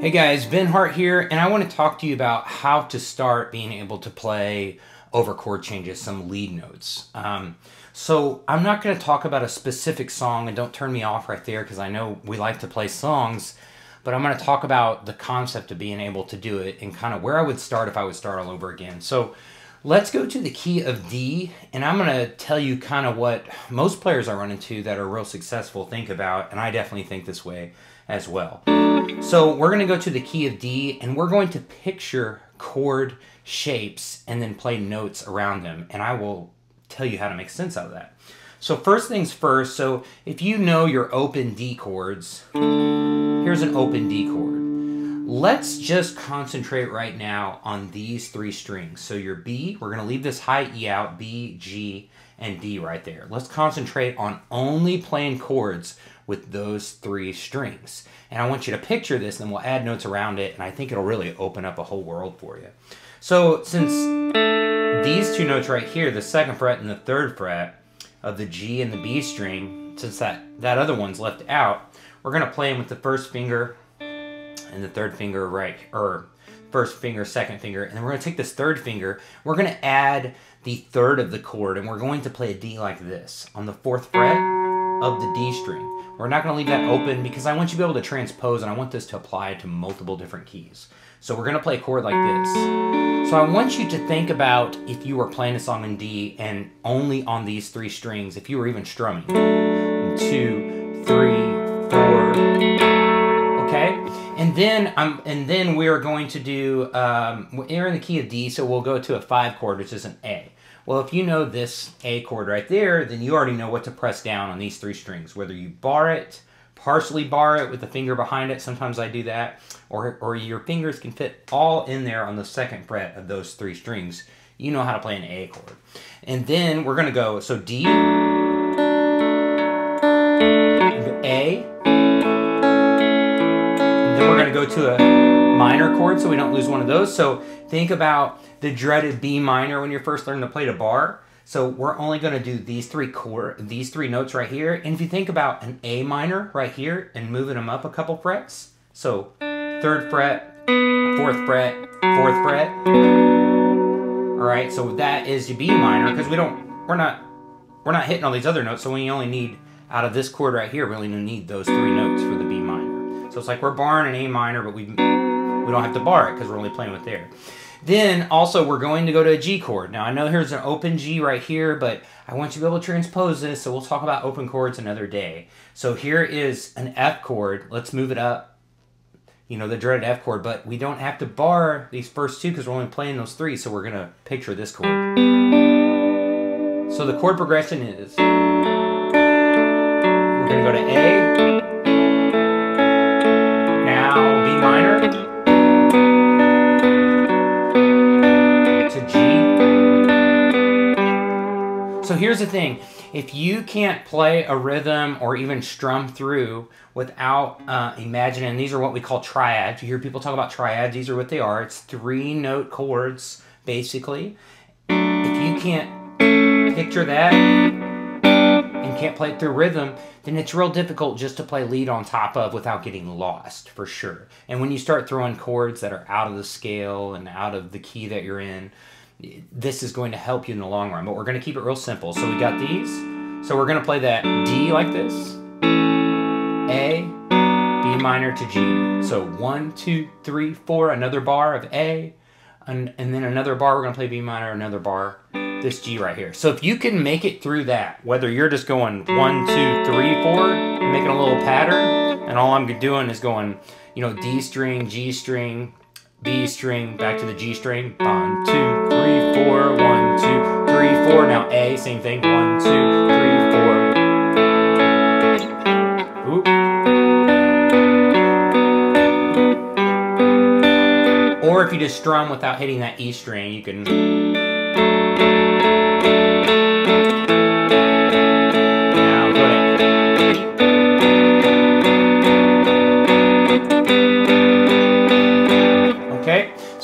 Hey guys, Ben Hart here, and I want to talk to you about how to start being able to play over chord changes, some lead notes. Um, so I'm not going to talk about a specific song, and don't turn me off right there because I know we like to play songs, but I'm going to talk about the concept of being able to do it and kind of where I would start if I would start all over again. So let's go to the key of D, and I'm going to tell you kind of what most players I run into that are real successful think about, and I definitely think this way as well. So we're going to go to the key of D, and we're going to picture chord shapes and then play notes around them, and I will tell you how to make sense out of that. So first things first, so if you know your open D chords, here's an open D chord. Let's just concentrate right now on these three strings. So your B, we're to leave this high E out, B, G, and D right there. Let's concentrate on only playing chords with those three strings. And I want you to picture this, and we'll add notes around it, and I think it'll really open up a whole world for you. So since these two notes right here, the second fret and the third fret of the G and the B string, since that, that other one's left out, we're to play them with the first finger and the third finger right, or first finger, second finger, and then we're to take this third finger, we're to add the third of the chord, and we're going to play a D like this on the fourth fret of the D string. We're not going to leave that open because I want you to be able to transpose and I want this to apply to multiple different keys. So we're going to play a chord like this. So I want you to think about if you were playing a song in D and only on these three strings, if you were even strumming. Two, three, four, okay? And then I'm, and then we are going to do, um, we're in the key of D, so we'll go to a five chord, which is an A. Well, if you know this A chord right there, then you already know what to press down on these three strings. Whether you bar it, partially bar it with the finger behind it, sometimes I do that, or, or your fingers can fit all in there on the second fret of those three strings. You know how to play an A chord. And then we're gonna go, so D, A, then we're gonna go to a minor chord so we don't lose one of those. So think about the dreaded B minor when you're first learning to play the bar. So we're only going to do these three chord, these three notes right here. And if you think about an A minor right here and moving them up a couple frets, so third fret, fourth fret, fourth fret. All right, so that is your B minor because we don't, we're not, we're not hitting all these other notes. So we only need out of this chord right here, we only need those three notes for the B minor. So it's like we're barring an A minor, but we we don't have to bar it because we're only playing with there. Then also we're going to go to a G chord. Now I know here's an open G right here, but I want you to be able to transpose this, so we'll talk about open chords another day. So here is an F chord. Let's move it up. You know, the dreaded F chord, but we don't have to bar these first two because we're only playing those three, so we're gonna picture this chord. So the chord progression is, we're gonna go to A, So here's the thing. If you can't play a rhythm or even strum through without uh, imagining, these are what we call triads. You hear people talk about triads. These are what they are. It's three note chords, basically. If you can't picture that and can't play it through rhythm, then it's real difficult just to play lead on top of without getting lost, for sure. And when you start throwing chords that are out of the scale and out of the key that you're in, this is going to help you in the long run. But we're going to keep it real simple. So we got these. So we're going to play that D like this. A, B minor to G. So one, two, three, four, another bar of A, and, and then another bar, we're going to play B minor, another bar, this G right here. So if you can make it through that, whether you're just going one, two, three, four, making a little pattern, and all I'm doing is going, you know, D string, G string, B string, back to the G string. One, two, four, one, two, three, four. Now A, same thing. One, two, three, four. Oop. Or if you just strum without hitting that E string, you can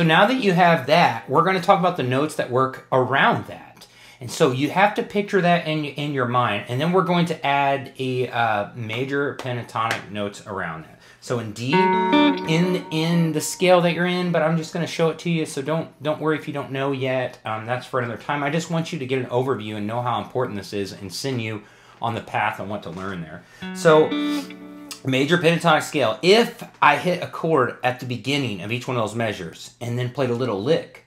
so now that you have that, we're going to talk about the notes that work around that. And so you have to picture that in in your mind, and then we're going to add a uh, major pentatonic notes around that. So in D, in in the scale that you're in, but I'm just going to show it to you. So don't don't worry if you don't know yet. Um, that's for another time. I just want you to get an overview and know how important this is, and send you on the path on what to learn there. So major pentatonic scale. If I hit a chord at the beginning of each one of those measures and then played a little lick,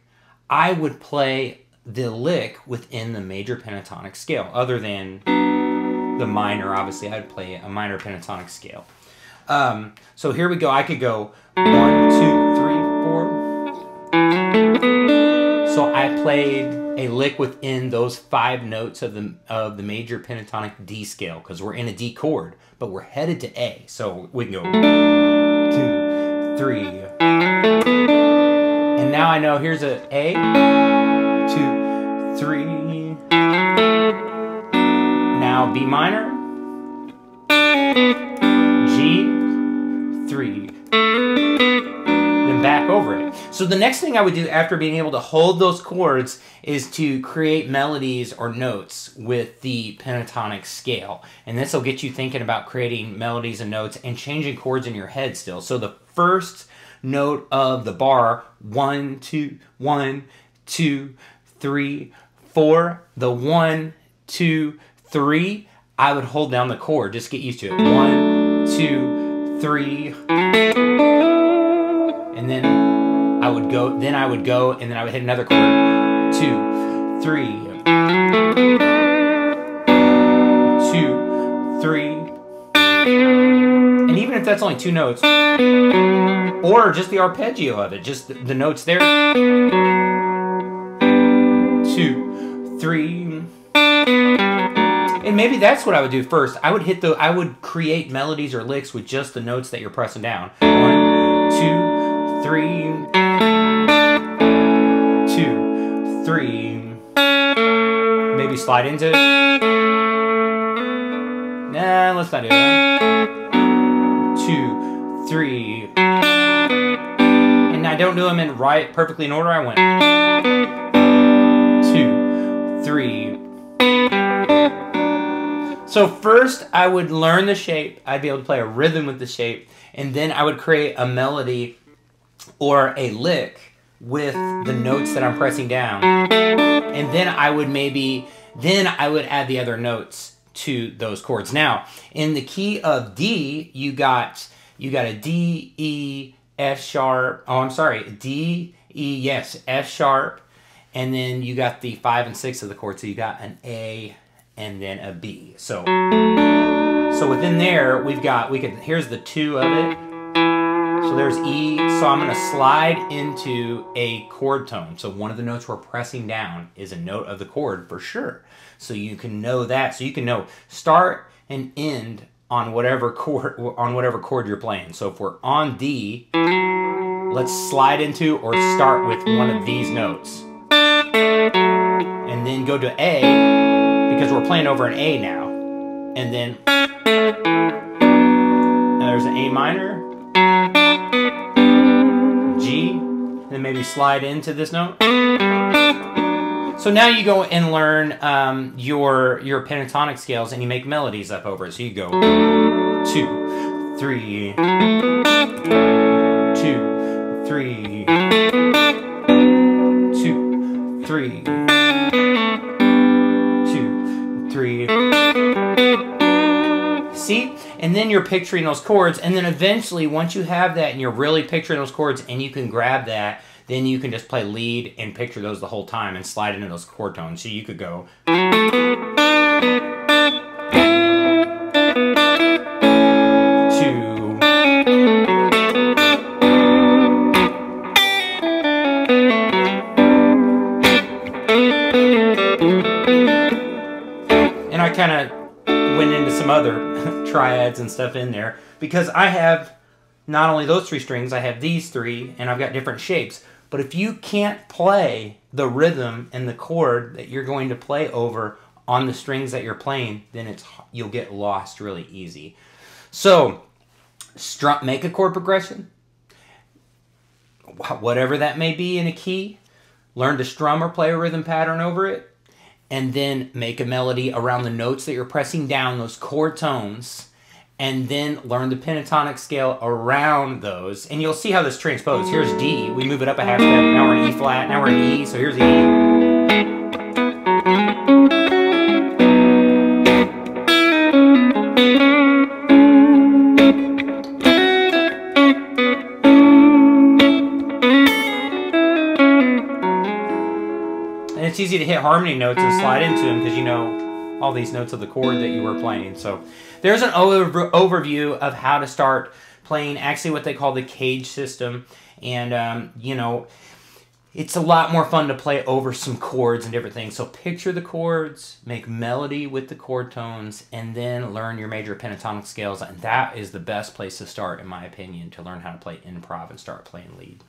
I would play the lick within the major pentatonic scale, other than the minor. Obviously, I'd play a minor pentatonic scale. Um, so here we go. I could go one, two, three, four. So I played a lick within those five notes of the of the major pentatonic D scale because we're in a D chord, but we're headed to A. So we can go two, three, and now I know here's a A, two, three. Now B minor, So the next thing I would do after being able to hold those chords is to create melodies or notes with the pentatonic scale. And this will get you thinking about creating melodies and notes and changing chords in your head still. So the first note of the bar, one, two, one, two, three, four, the one, two, three, I would hold down the chord. Just get used to it. One, two, three. And then I would go, then I would go, and then I would hit another chord. Two, three. Two, three. And even if that's only two notes, or just the arpeggio of it, just the, notes there. Two, three. And maybe that's what I would do first. I would hit the, I would create melodies or licks with just the notes that you're pressing down. One, two, three, two, three. Maybe slide into it. Nah, let's not do that. Two, three. And I don't do them in right, perfectly in order. I went two, three. So first I would learn the shape. I'd be able to play a rhythm with the shape. And then I would create a melody or a lick with the notes that I'm pressing down. And then I would maybe, then I would add the other notes to those chords. Now, in the key of D, you got, you got a D, E, F sharp. Oh, I'm sorry. D, E, yes, F sharp. And then you got the five and six of the chord. So you got an A and then a B. So, so within there, we've got, we could, here's the two of it. So there's E. So I'm to slide into a chord tone. So one of the notes we're pressing down is a note of the chord for sure. So you can know that. So you can know start and end on whatever chord on whatever chord you're playing. So if we're on D, let's slide into or start with one of these notes. And then go to A because we're playing over an A now. And then there's an A minor, then maybe slide into this note. So now you go and learn um, your your pentatonic scales and you make melodies up over it. So you go two, three, two, three, two, three, And then you're picturing those chords, and then eventually, once you have that and you're really picturing those chords and you can grab that, then you can just play lead and picture those the whole time and slide into those chord tones. So you could go. Triads and stuff in there because I have not only those three strings, I have these three, and I've got different shapes. But if you can't play the rhythm and the chord that you're going to play over on the strings that you're playing, then it's you'll get lost really easy. So, strum, make a chord progression, whatever that may be in a key. Learn to strum or play a rhythm pattern over it, and then make a melody around the notes that you're pressing down, those chord tones, and then learn the pentatonic scale around those. And you'll see how this transposes. Here's D. We move it up a half step. Now we're in E flat. Now we're in E. So here's E. And it's easy to hit harmony notes and slide into them because you know all these notes of the chord that you were playing. So there's an over- overview of how to start playing actually what they call the CAGED system. And, um, you know, it's a lot more fun to play over some chords and different things. So picture the chords, make melody with the chord tones, and then learn your major pentatonic scales. And that is the best place to start, in my opinion, to learn how to play improv and start playing lead.